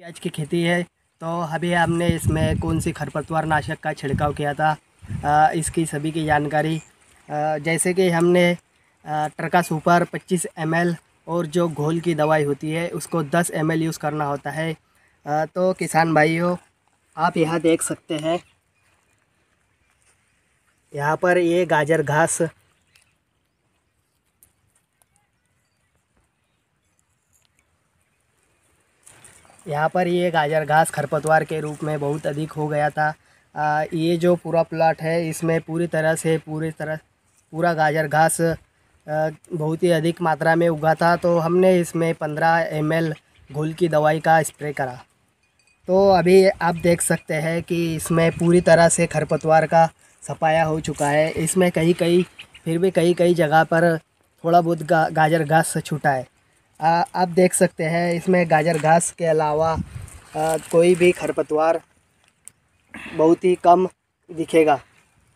प्याज की खेती है तो अभी हमने इसमें कौन सी खरपतवार नाशक का छिड़काव किया था आ, इसकी सभी की जानकारी आ, जैसे कि हमने ट्रका सुपर 25 एम और जो घोल की दवाई होती है उसको 10 एम यूज़ करना होता है। आ, तो किसान भाइयों आप यहाँ देख सकते हैं यहाँ पर ये गाजर घास यहाँ पर ये गाजर घास खरपतवार के रूप में बहुत अधिक हो गया था। आ, ये जो पूरा प्लाट है इसमें पूरी तरह से पूरी तरह पूरा गाजर घास बहुत ही अधिक मात्रा में उगा था। तो हमने इसमें पंद्रह एम घुल की दवाई का स्प्रे करा। तो अभी आप देख सकते हैं कि इसमें पूरी तरह से खरपतवार का सफाया हो चुका है। इसमें कहीं कहीं फिर भी कई कई जगह पर थोड़ा बहुत गा, गाजर घास छूटा है। आप देख सकते हैं इसमें गाजर घास के अलावा आ, कोई भी खरपतवार बहुत ही कम दिखेगा।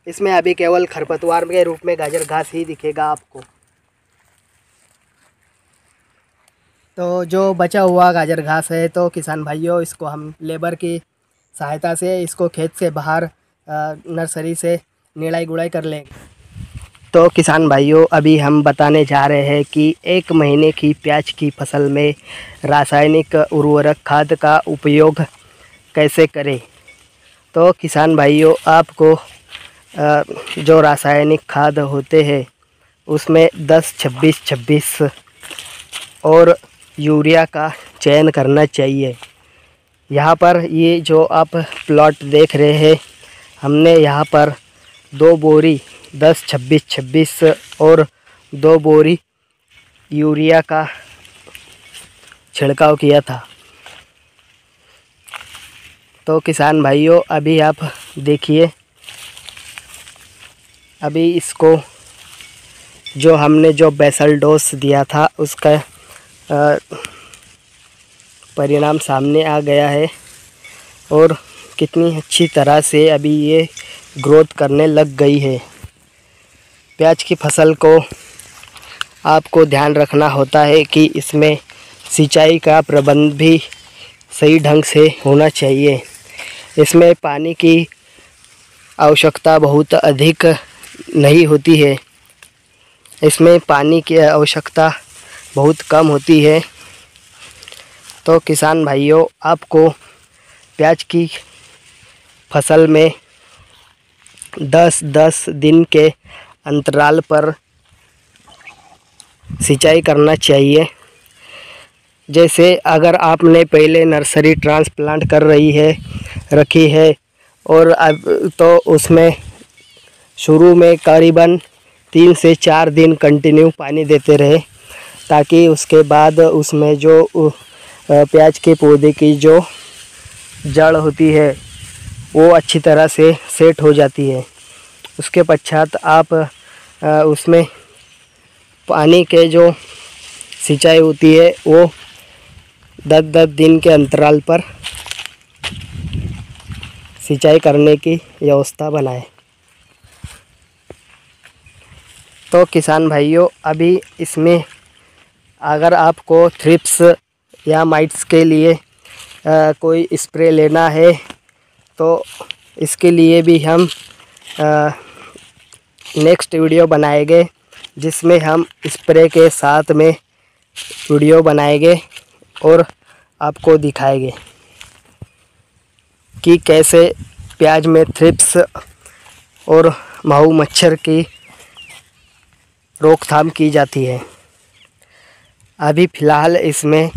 इसमें अभी केवल खरपतवार के रूप में गाजर घास ही दिखेगा आपको। तो जो बचा हुआ गाजर घास है तो किसान भाइयों इसको हम लेबर की सहायता से इसको खेत से बाहर नर्सरी से निड़ाई गुड़ाई कर लेंगे। तो किसान भाइयों, अभी हम बताने जा रहे हैं कि एक महीने की प्याज की फ़सल में रासायनिक उर्वरक खाद का उपयोग कैसे करें? तो किसान भाइयों, आपको जो रासायनिक खाद होते हैं, उसमें 10 26 26 और यूरिया का चयन करना चाहिए। यहाँ पर ये जो आप प्लॉट देख रहे हैं, हमने यहाँ पर दो बोरी, दस, छब्बीस छब्बीस और दो बोरी यूरिया का छिड़काव किया था। तो किसान भाइयों, अभी आप देखिए, अभी इसको जो हमने जो बेसल डोस दिया था, उसका परिणाम सामने आ गया है और कितनी अच्छी तरह से अभी ये ग्रोथ करने लग गई है। प्याज की फ़सल को आपको ध्यान रखना होता है कि इसमें सिंचाई का प्रबंध भी सही ढंग से होना चाहिए। इसमें पानी की आवश्यकता बहुत अधिक नहीं होती है। इसमें पानी की आवश्यकता बहुत कम होती है। तो किसान भाइयों, आपको प्याज की फ़सल में 10-10 दिन के अंतराल पर सिंचाई करना चाहिए। जैसे अगर आपने पहले नर्सरी ट्रांसप्लांट कर रही है, रखी है, और अब तो उसमें शुरू में करीबन तीन से चार दिन कंटिन्यू पानी देते रहे, ताकि उसके बाद उसमें जो प्याज के पौधे की जो जड़ होती है वो अच्छी तरह से सेट हो जाती है। उसके पश्चात आप उसमें पानी के जो सिंचाई होती है वो दस दस दिन के अंतराल पर सिंचाई करने की व्यवस्था बनाए। तो किसान भाइयों अभी इसमें अगर आपको थ्रिप्स या माइट्स के लिए आ, कोई स्प्रे लेना है तो इसके लिए भी हम नेक्स्ट वीडियो बनाएँगे, जिसमें हम स्प्रे के साथ में वीडियो बनाएँगे और आपको दिखाएँगे कि कैसे प्याज में थ्रिप्स और महू मच्छर की रोकथाम की जाती है। अभी फ़िलहाल इसमें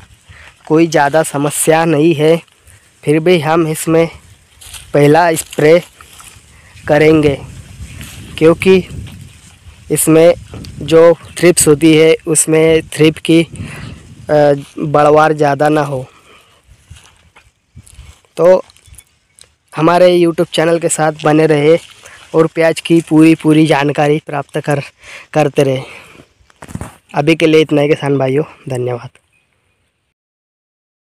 कोई ज़्यादा समस्या नहीं है, फिर भी हम इसमें पहला स्प्रे करेंगे, क्योंकि इसमें जो थ्रिप्स होती है, उसमें थ्रिप की बढ़वार ज़्यादा ना हो। तो हमारे यूट्यूब चैनल के साथ बने रहे और प्याज की पूरी पूरी जानकारी प्राप्त कर, करते रहे। अभी के लिए इतना ही, किसान भाइयों, धन्यवाद।